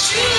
true.